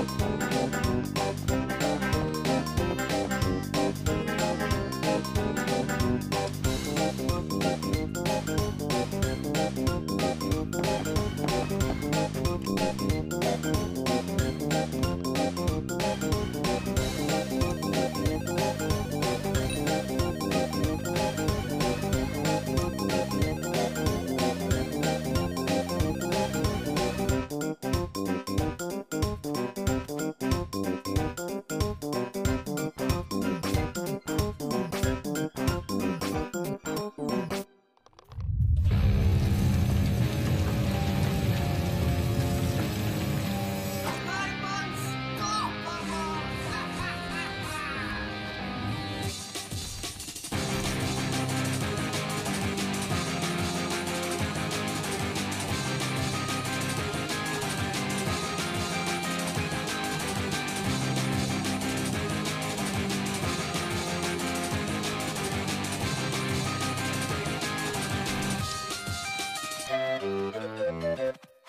Música Música